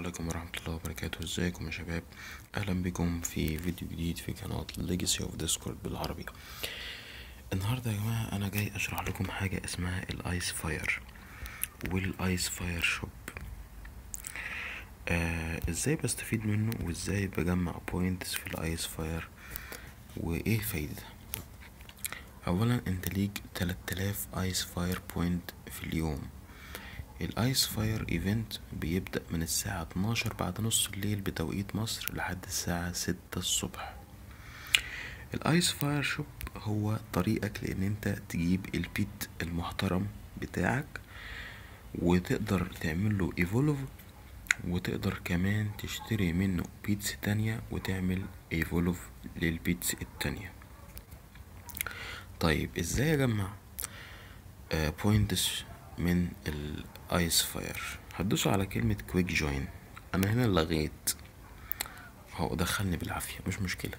عليكم ورحمة الله وبركاته. ازيكم يا شباب؟ أهلا بكم في فيديو جديد في قناة Legacy of Discord بالعربي. النهاردة يا جماعة أنا جاي أشرح لكم حاجة اسمها ال ice fire وال ice fire shop آه إزاي بستفيد منه وازاي بجمع points في ال ice fire وإيه فايدتها اولا أنت ليك 3000 ice fire point في اليوم. ال Ice Fire event بيبدأ من الساعة 12 بعد نص الليل بتوقيت مصر لحد الساعة 6 الصبح. ال Ice Fire shop هو طريقك لإن أنت تجيب ال pet المحترم بتاعك وتقدر تعمله evolve وتقدر كمان تشتري منه pets تانية وتعمل evolve لل pets التانية. طيب إزاي اجمع points من ال Ice Fire هتدوسوا على كلمة quick join أنا هنا لغيت. هو دخلني بالعافية مش مشكلة.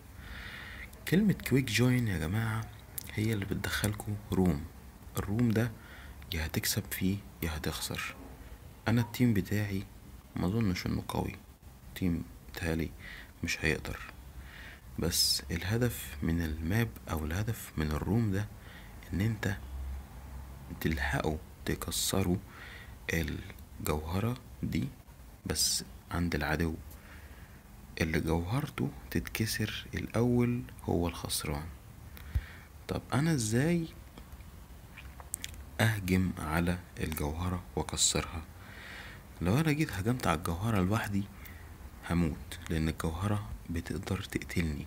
كلمة quick join يا جماعة هي اللي بتدخلكوا room ال room ده يا هتكسب فيه يا هتخسر. أنا ال team بتاعي ما أظنش إنه قوي. team تالي مش هيقدر. بس الهدف من الماب أو الهدف من الروم ده إن أنت تلحقوا تكسروا الجوهرة دي بس عند العدو. اللي جوهرته تتكسر الأول هو الخسران. طب أنا إزاي أهجم على الجوهرة وأكسرها؟ لو أنا جيت هجمت على الجوهرة لوحدي هموت لأن الجوهرة بتقدر تقتلني.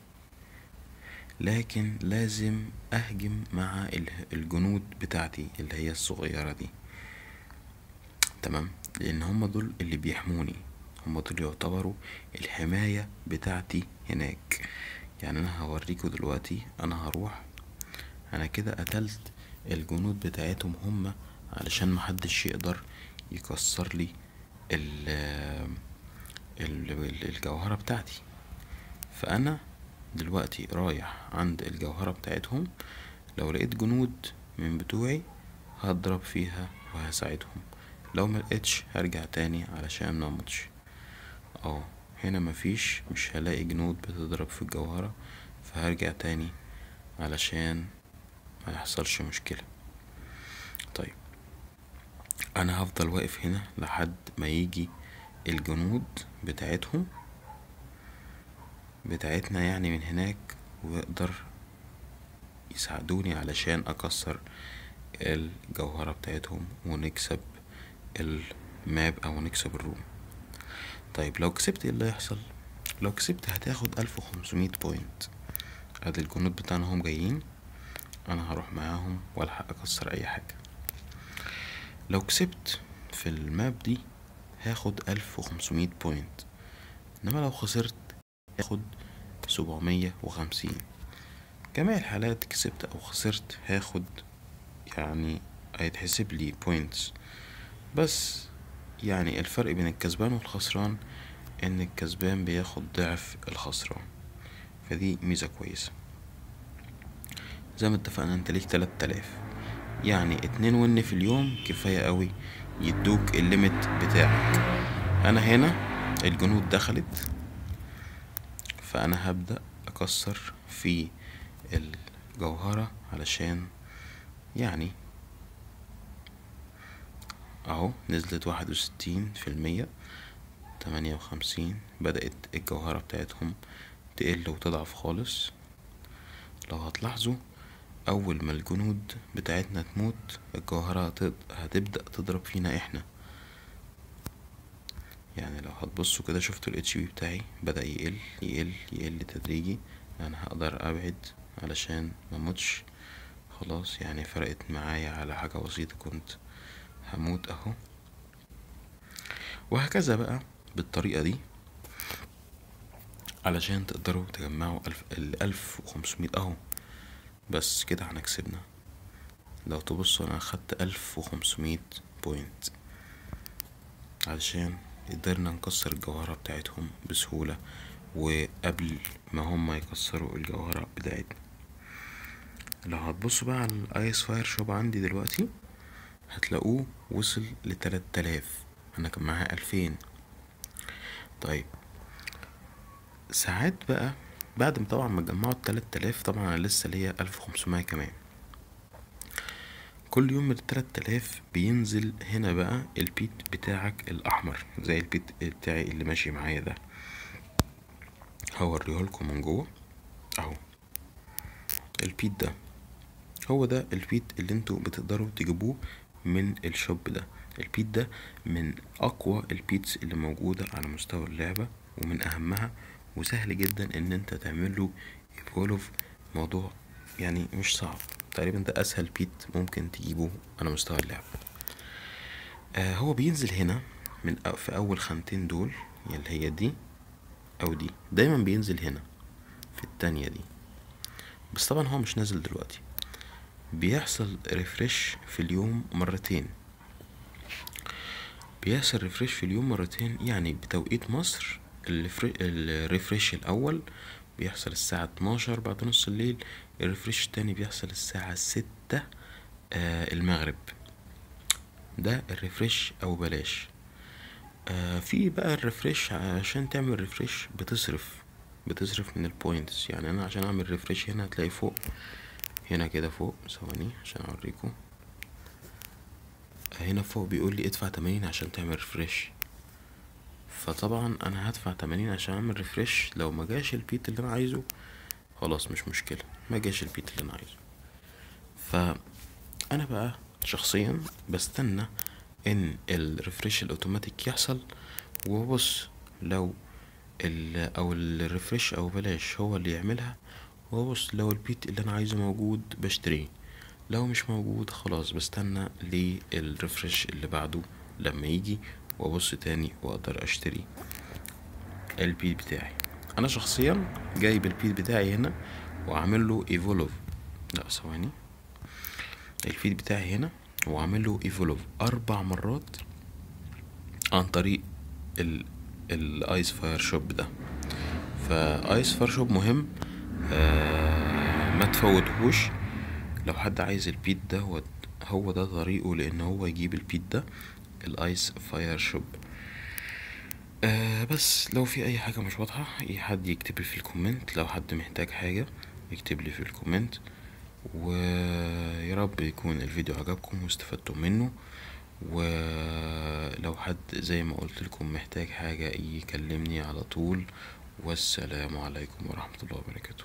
لكن لازم أهجم مع الجنود بتاعتي اللي هي الصغيرة دي. تمام؟ لأن هم دول اللي بيحموني. هم دول يعتبروا الحماية بتاعتي هناك. يعني أنا هوريكوا دلوقتي أنا هروح أنا كده قتلت الجنود بتاعتهم هم علشان محدش يقدر يكسر لي ال الجوهرة بتاعتي. فأنا دلوقتي رايح عند الجوهرة بتاعتهم لو لقيت جنود من بتوعي هضرب فيها وهساعدهم لو ملقتش هرجع تاني علشان مموتش آه هنا مفيش مش هلاقي جنود بتضرب في الجوهرة فهرجع تاني علشان ما يحصلش مشكلة. طيب أنا هفضل واقف هنا لحد ما يجي الجنود بتاعتهم بتاعتنا يعني من هناك ويقدر يساعدوني علشان أكسر الجوهرة بتاعتهم ونكسب الماب أو نكسب الروم. طيب لو كسبت إيه اللي هيحصل؟ لو كسبت هتاخد ألف وخمسمية point. أدي الجنود بتاعنا هم جايين أنا هروح معاهم وألحق أكسر أي حاجة. لو كسبت في ال map دي هاخد ألف وخمسمية point. إنما لو خسرت هاخد سبعمية وخمسين. جميع الحالات كسبت أو خسرت هاخد يعني هيتحسب لي points بس يعني الفرق بين الكسبان والخسران إن الكسبان بياخد ضعف الخسران. فدي ميزة كويسة. زي ما اتفقنا أنت ليك تلات تلاف يعني اتنين ون في اليوم كفاية قوي يدوك الليمت بتاعك. أنا هنا الجنود دخلت. فأنا هبدأ أكسر في الجوهرة علشان يعني أهو نزلت واحد وستين في المية تمانية وخمسين بدأت الجوهرة بتاعتهم تقل وتضعف خالص. لو هتلاحظوا أول ما الجنود بتاعتنا تموت الجوهرة هتبدأ تضرب فينا إحنا. يعني لو هتبصوا كده شفتوا الاتش بي بتاعي بدأ يقل يقل يقل تدريجي. أنا هقدر أبعد علشان مموتش خلاص يعني فرقت معايا على حاجة بسيطة كنت هموت أهو. وهكذا بقى بالطريقة دي علشان تقدروا تجمعوا ألف الالف وخمسمية أهو. بس كده إحنا كسبنا. لو تبصوا أنا أخدت ألف وخمسمية بوينت علشان قدرنا نكسر الجوهرة بتاعتهم بسهولة وقبل ما هما يكسروا الجوهرة بتاعتنا. لو هتبصوا بقى على الايس فاير شوب عندي دلوقتي هتلاقوه وصل لتلات تلاف. أنا كان معايا ألفين. طيب ساعات بقى بعد ما طبعا ما تجمعوا التلات آلاف طبعا أنا لسه ليا ألف وخمسمية كمان. كل يوم من التلات آلاف بينزل هنا بقى البيت بتاعك الأحمر زي البيت بتاعي اللي ماشي معايا ده. هوريهولكم من جوه أهو. ال pet ده هو ده ال pet اللي أنتوا بتقدروا تجيبوه من ال shop ده. ال pet ده من أقوى ال pets اللي موجودة على مستوى اللعبة ومن أهمها وسهل جدا إن انت تعمله evolve موضوع يعني مش صعب. تقريبا ده أسهل pet ممكن تجيبه على مستوى اللعبة آه هو بينزل هنا من أ- في أول خانتين دول اللي هي دي أو دي. دايما بينزل هنا في التانية دي. بس طبعا هو مش نازل دلوقتي. بيحصل refresh في اليوم مرتين. بيحصل refresh في اليوم مرتين يعني بتوقيت مصر ال refre- ال refresh الأول بيحصل الساعة 12 بعد نص الليل ال refresh التاني بيحصل الساعة ستة آه المغرب. ده ال refresh أو بلاش. آه في بقى ال refresh عشان تعمل refresh بتصرف بتصرف من البوينتس يعني أنا عشان أعمل refresh هنا هتلاقي فوق هنا كده فوق ثواني عشان أوريكم. هنا فوق بيقول لي ادفع تمانين عشان تعمل refresh فطبعا أنا هدفع تمانين عشان أعمل refresh لو ما جاش ال pet اللي أنا عايزه خلاص مش مشكلة. ما جاش ال pet اللي أنا عايزه. فانا بقى شخصيا بستنى إن ال refresh الاوتوماتيك يحصل. وبص لو ال أو ال refresh أو بلاش هو اللي يعملها وبص لو ال pet اللي أنا عايزه موجود بشتريه. لو مش موجود خلاص بستنى لل refresh اللي بعده لما يجي. وأبص تاني وأقدر أشتري ال pet بتاعي. أنا شخصيا جايب ال pet بتاعي هنا وعامل له evolve لا ثواني. ال pet بتاعي هنا وعامل له evolve أربع مرات عن طريق ال ال Ice Fire shop ده. ف Ice Fire shop مهم آه ما تفوتهوش. لو حد عايز ال pet ده هو هو ده طريقه لأن هو يجيب ال pet ده. ال Ice Fire shop. آه بس لو في أي حاجة مش واضحة أي حد يكتب لي في ال comment. لو حد محتاج حاجة يكتب لي في ال comment. ويا رب يكون الفيديو عجبكم واستفدتم منه. ولو حد زي ما قلت لكم محتاج حاجة يكلمني على طول. والسلام عليكم ورحمة الله وبركاته.